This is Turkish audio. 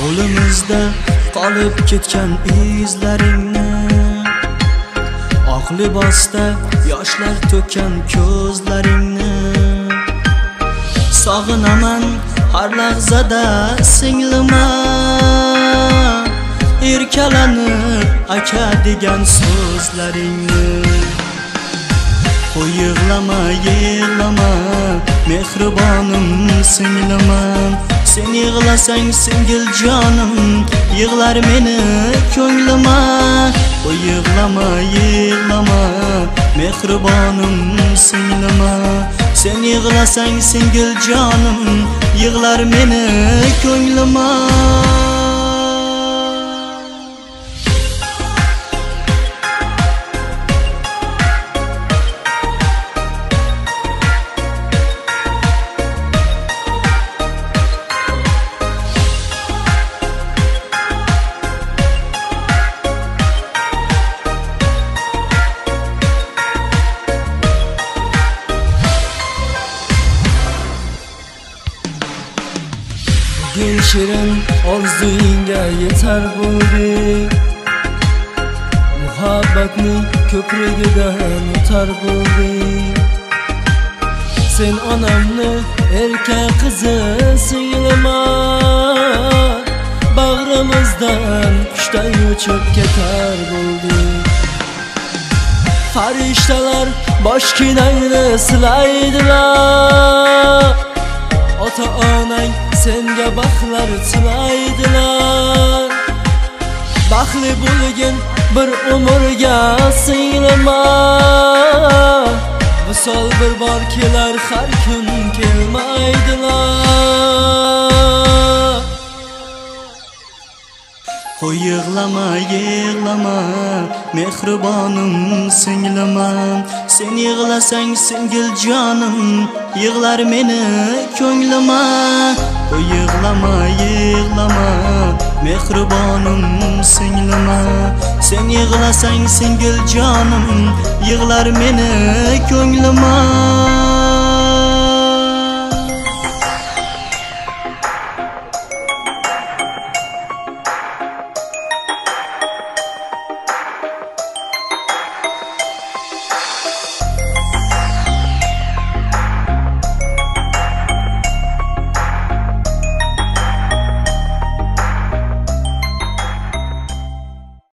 hovlimizda qolib ketgan izlaringni. Oq libosda yoshlar to'kkan ko'zlaringni. Sog'inaman har lahzada singlima. Erkalanib aka degan so'zlaringni. Qo'y yig'lama yig'lama mehribonim singlimam sen yig'lasang singil jonim yig'lar meni ko'nglima qo'y yig'lama yig'lama mehribonim singlima sen yig'lasang singil jonim yig'lar meni ko'nglima Bugün shirin orzuyingga yetar bo'ldik Muhabbatning ko'prigidan o'tar bo'ldik Sen onamni erka qizi singlima Bag'rimizdan qushday uchib ketar bo'ldik Farishtalar bosh kinangni silaydilar Ota onang senga baxtlar tilaydilar. Baxtli bo'lgin bir umrga singlima Visol bir bor kelar har kun kelmaydilar. Qo'y yig'lama yig'lama mehribonim singlima sen yig'lasang singil jonim yig'lar meni ko'nglima Qo'y yig'lama yig'lama mehribonim singlima sen yig'lasang singil jonim yig'lar meni ko'nglima